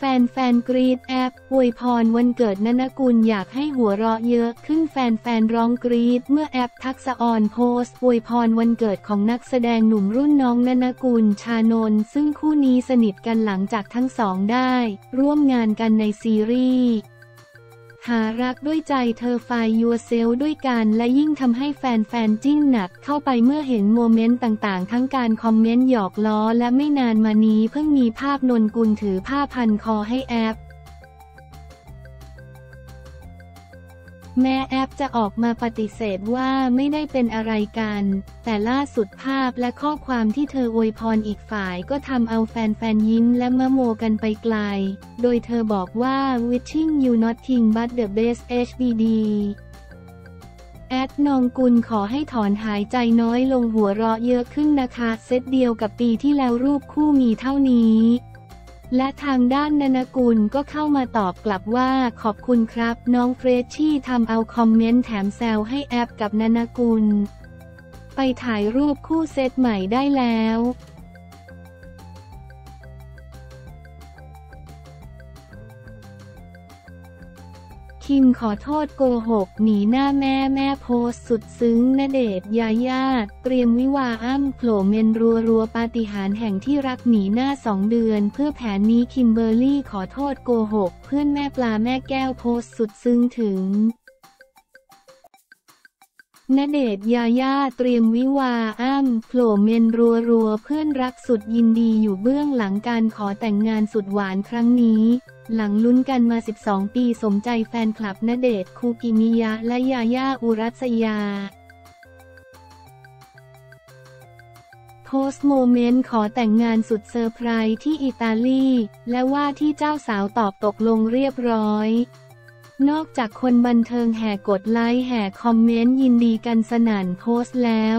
แฟนๆกรี๊ดแอฟอวยพรวันเกิดนนกุลอยากให้หัวเราะเยอะขึ้นแฟนๆร้องกรี๊ดเมื่อแอฟทักษอรโพสต์อวยพรวันเกิดของนักแสดงหนุ่มรุ่นน้องนันกุลชานนท์ซึ่งคู่นี้สนิทกันหลังจากทั้งสองได้ ร่วมงานกันในซีรีส์ หารักด้วยใจเธอ Find Yourself ด้วยกัน และยิ่งทำให้แฟนๆจิ้นหนักเข้าไปเมื่อเห็นโมเมนต์ต่างๆ ทั้งการคอมเมนต์หยอกล้อและไม่นานมานี้เพิ่งมีภาพนนกุลถือผ้าพันคอให้แอฟ แม้แอปจะออกมาปฏิเสธว่าไม่ได้เป็นอะไรกัน แต่ล่าสุดภาพและข้อความที่เธออวยพรอีกฝ่ายก็ทำเอาแฟนๆยิ้มและมะโมกันไปไกล โดยเธอบอกว่า wishing you nothing but the best HBD แอดนองกุลขอให้ถอนหายใจน้อยลงหัวเราะเยอะขึ้นนะคะ เซตเดียวกับปีที่แล้วรูปคู่มีเท่านี้ และทางด้านนนกุลก็เข้ามาตอบกลับว่าขอบคุณครับ น้องเฟรชชี่ทำเอาคอมเมนต์แถมแซวให้แอฟกับนนกุล ไปถ่ายรูปคู่เซตใหม่ได้แล้ว คิมขอโทษโกหก หนีหน้าแม่แม่โพสต์สุดซึ้งณเดชน์ยาย่าเตรียมวิวาห์อั้มโผล่เมนต์รัวรัวปาฏิหาริย์แห่งที่รักหนีหน้าสองเดือน เพื่อแผนนี้คิมเบอร์รี่ขอโทษโกหก เพื่อนแม่ปลาแม่แก้วโพสต์สุดซึ้งถึงณเดชน์ยาย่าเตรียมวิวาห์อั้มโผล่เมนต์รัวรัวเพื่อนรักสุดยินดีอยู่เบื้องหลังการขอแต่งงานสุดหวานครั้งนี้ หลังลุ้นกันมา 12 ปีสมใจแฟนคลับณเดชน์คูกิมิยะ และยาย่าอุรัสยา โพสต์โมเมนต์ขอแต่งงานสุดเซอร์ไพรส์ที่อิตาลี และว่าที่เจ้าสาวตอบตกลงเรียบร้อยนอกจากคนบันเทิงแห่กดไลค์แห่คอมเมนต์ยินดีกันสนั่นโพสต์แล้ว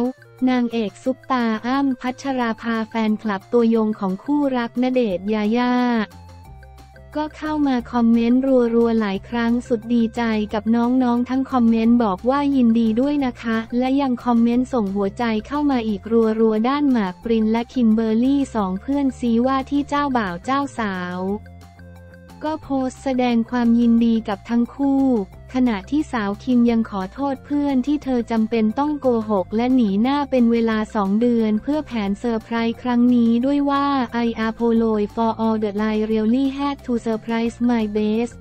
นางเอกซุปตาร์อั้มพัชราภาแฟนคลับตัวยงของคู่รักณเดชน์ยาย่า ก็เข้ามาคอมเมนต์รัวๆหลายครั้งสุดดีใจกับน้องๆ ทั้งคอมเมนต์บอกว่ายินดีด้วยนะคะ และยังคอมเมนต์ส่งหัวใจเข้ามาอีกรัวๆด้านหมากปริญและคิมเบอร์รี่สองเพื่อนซี้ว่าที่เจ้าบ่าวเจ้าสาว ก็โพสต์แสดงความยินดีกับทั้งคู่ ขณะที่สาวคิมยังขอโทษเพื่อนที่เธอจำเป็นต้องโกหก และหนีหน้าเป็นเวลาสองเดือน เพื่อแผนเซอร์ไพรส์ครั้งนี้ด้วยว่า I apologize for all the lie really had to surprise my best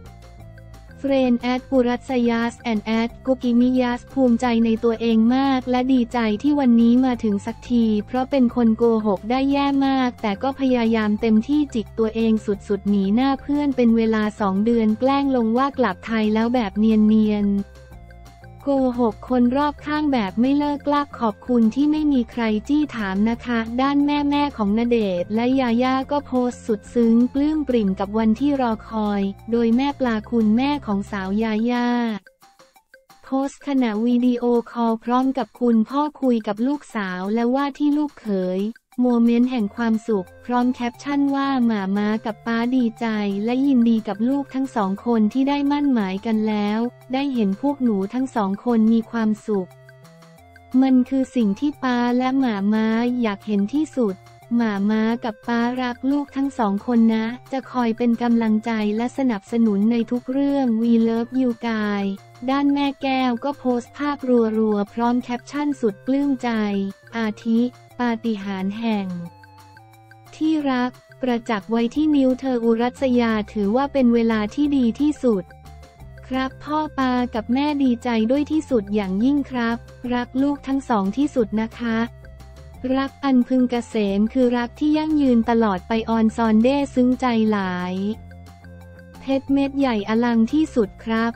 friend at urassayas and at kugimiyas ภูมิใจในตัวเองมาก และดีใจที่วันนี้มาถึงสักที เพราะเป็นคนโกหกได้แย่มาก แต่ก็พยายามเต็มที่จิกตัวเองสุดๆหนีหน้าเพื่อนเป็นเวลาสองเดือนแกล้งลงว่ากลับไทยแล้วแบบเเนียนๆ โกหกคนรอบข้างแบบไม่เลิ่กลั่กขอบคุณที่ไม่มีใครจี้ถามนะคะ ด้านแม่แม่ของณเดชน์และญาญ่าก็โพสต์สุดซึ้งปลื้มปริ่มกับวันที่รอคอย โดยแม่ปลาคุณแม่ของสาวญาญ่าโพสต์ขณะวิดีโอคอลพร้อมกับคุณพ่อคุยกับลูกสาวและว่าที่ลูกเขย โมเมนต์แห่งความสุข พร้อมแคปชั่นว่าหมาม้ากับป้าดีใจ และยินดีกับลูกทั้งสองคนที่ได้มั่นหมายกันแล้ว ได้เห็นพวกหนูทั้งสองคนมีความสุข มันคือสิ่งที่ป้าและหมาม้าอยากเห็นที่สุด หมาม้ากับป้ารักลูกทั้งสองคนนะ จะคอยเป็นกำลังใจและสนับสนุนในทุกเรื่อง We love you guy ด้านแม่แก้วก็โพสต์ภาพรัวๆ พร้อมแคปชั่นสุดปลื้มใจ อาทิ ปาฏิหาริย์แห่ง ที่รัก ประจักษ์ไว้ที่นิ้วเธออุรัสยาถือว่าเป็นเวลาที่ดีที่สุดครับพ่อปากับแม่ดีใจด้วยที่สุดอย่างยิ่งครับ รักลูกทั้งสองที่สุดนะคะ รักอันพึงเกษมคือรักที่ยั่งยืนตลอดไปออนซอนเด้ซึ้งใจหลาย เพชรเม็ดใหญ่อลังที่สุดครับ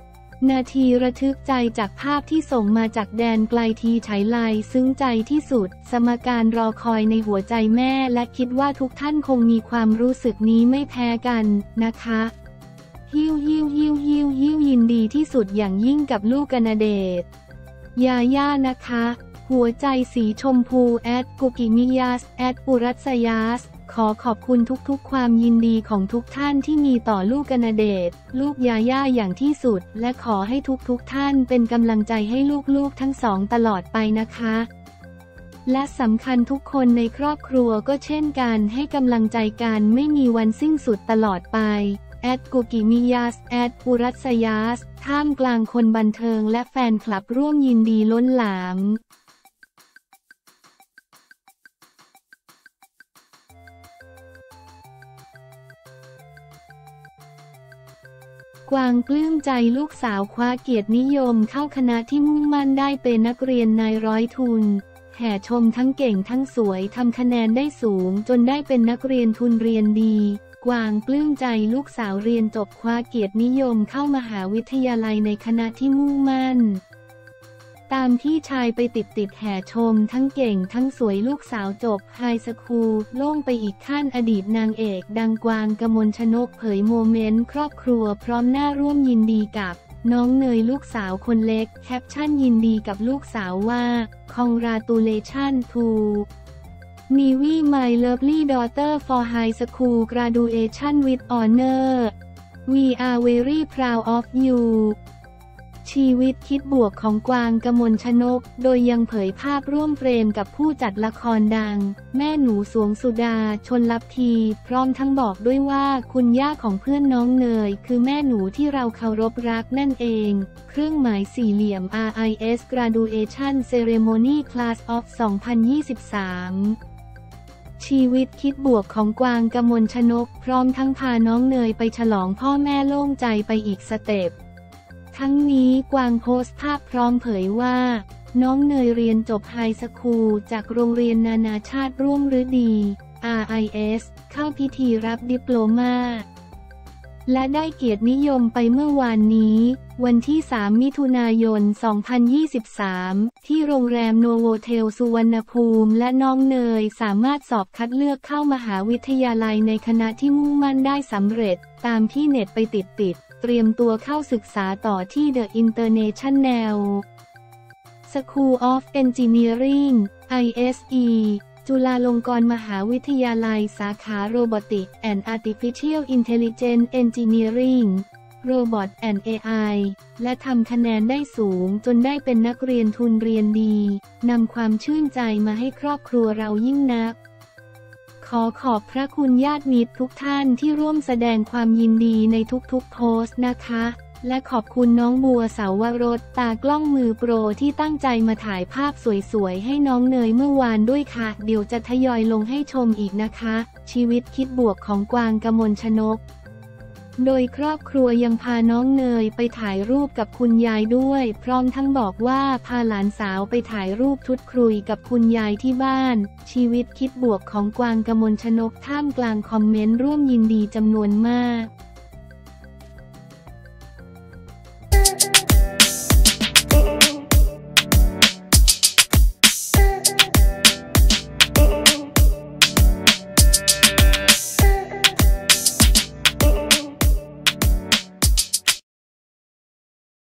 นาทีระทึกใจจากภาพที่ส่งมาจากแดนไกลทีไฉไลซึ้งใจที่สุด สมการรอคอยในหัวใจแม่และคิดว่าทุกท่านคงมีความรู้สึกนี้ไม่แพ้กันนะคะฮิวฮิวฮิวฮิวฮิวยินดีที่สุดอย่างยิ่งกับลูกณเดชน์ญาญ่านะคะ หัวใจสีชมพู at kugimiyas at urassayas ขอขอบคุณทุกๆ ความยินดีของทุกท่านที่มีต่อลูกณเดชน์ลูกญาญ่าอย่างที่สุด และขอให้ทุกๆ ท่านเป็นกำลังใจให้ลูกๆ ทั้งสองตลอดไปนะคะ และสำคัญทุกคนในครอบครัวก็เช่นกันให้กำลังใจกันไม่มีวันสิ้นสุดตลอดไปแอดกุกิมิยาสแอดปุรัสยาสท่ามกลางคนบันเทิงและแฟนคลับร่วมยินดีล้นหลาม วางปลื้มใจลูกสาวคว้าเกียรตินิยมเข้าคณะที่มุ่งมั่นได้เป็นนักเรียนนายร้อยทุน แห่ชมทั้งเก่งทั้งสวยทำคะแนนได้สูงจนได้เป็นนักเรียนทุนเรียนดี กวางปลื้มใจลูกสาวเรียนจบคว้าเกียรตินิยมเข้ามหาวิทยาลัยในคณะที่มุ่งมั่น ตามที่ชายไปติดติดแห่ชมทั้งเก่งทั้งสวยลูกสาวจบไฮสคูลโล่งไปอีกขั้นอดีตนางเอก ดังกวางกมลชนกเผยโมเมนต์ครอบครัวพร้อมหน้าร่วมยินดีกับ น้องเนยลูกสาวคนเล็ก แคปชั่นยินดีกับลูกสาวว่า congratulation to Nivi my lovely daughter for high school graduation with honor we are very proud of you ชีวิตคิดบวกของกวางกมลชนก โดยยังเผยภาพร่วมเฟรมกับผู้จัดละครดัง แม่หนูสวงสุดา ชนลับที พร้อมทั้งบอกด้วยว่าคุณย่าของเพื่อนน้องเนย คือแม่หนูที่เราเคารพรักนั่นเอง เครื่องหมายสี่เหลี่ยม RIS Graduation Ceremony Class of 2023ชีวิตคิดบวกของกวางกมลชนก พร้อมทั้งพาน้องเนยไปฉลองพ่อแม่โล่งใจไปอีกสเต็ป ทั้งนี้กวางโพสต์ภาพพร้อมเผยว่า น้องเนยเรียนจบไฮสคูลจากโรงเรียนนานาชาติร่วมฤดี RIS เข้าพิธีรับ diploma และได้เกียรตินิยมไปเมื่อวานนี้ วันที่ 3 มิถุนายน 2023 ที่โรงแรมโนโวเทลสุวรรณภูมิ และน้องเนยสามารถสอบคัดเลือกเข้ามหาวิทยาลัยในคณะที่มุ่งมั่นได้สำเร็จตามที่เน็ตไปติดติด เตรียมตัวเข้าศึกษาต่อที่ The International School of Engineering ISE จุฬาลงกรณ์มหาวิทยาลัยสาขา Robotic and Artificial Intelligence Engineering Robot and AI และทำคะแนนได้สูงจนได้เป็นนักเรียนทุนเรียนดี นำความชื่นใจมาให้ครอบครัวเรายิ่งนัก ขอขอบพระคุณญาติมิตรทุกท่านที่ร่วมแสดงความยินดีในทุกๆโพสต์นะคะ และขอบคุณน้องบัวสาวรสตากล้องมือโปรที่ตั้งใจมาถ่ายภาพสวยๆ ให้น้องเนยเมื่อวานด้วยค่ะ เดี๋ยวจะทยอยลงให้ชมอีกนะคะ ชีวิตคิดบวกของกวางกมลชนก โดยครอบครัวยังพาน้องเนยไปถ่ายรูปกับคุณยายด้วย พร้อมทั้งบอกว่าพาหลานสาวไปถ่ายรูปทุดครุยกับคุณยายที่บ้าน ชีวิตคิดบวกของกวางกมลชนกท่ามกลางคอมเมนต์ร่วมยินดีจำนวนมาก